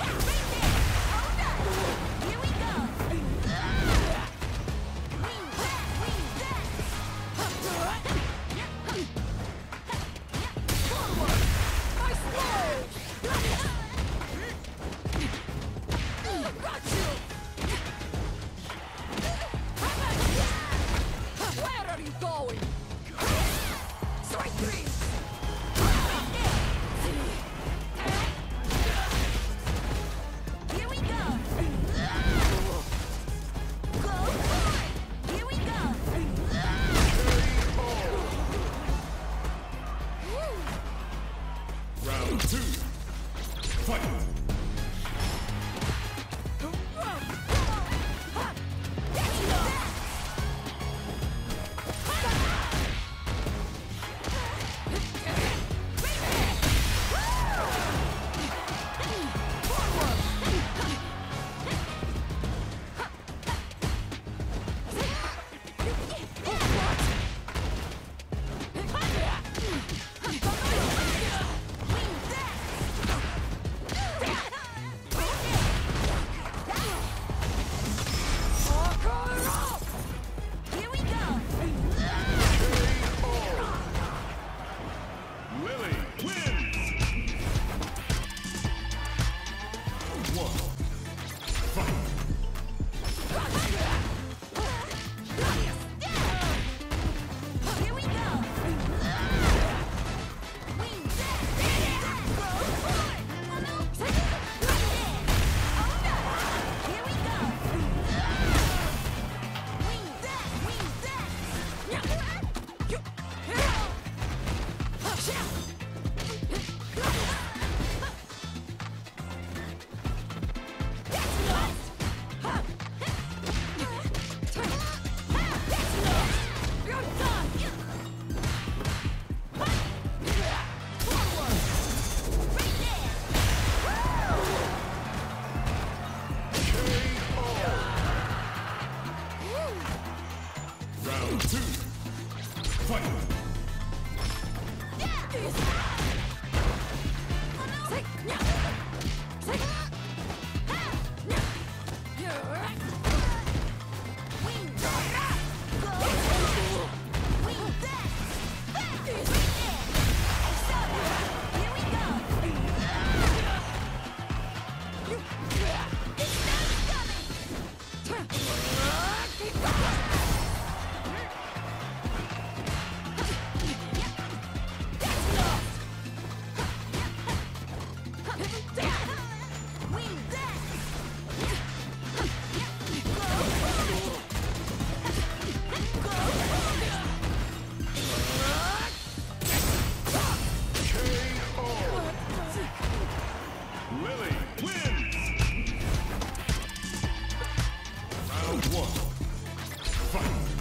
Where One. Fight! One. Fight.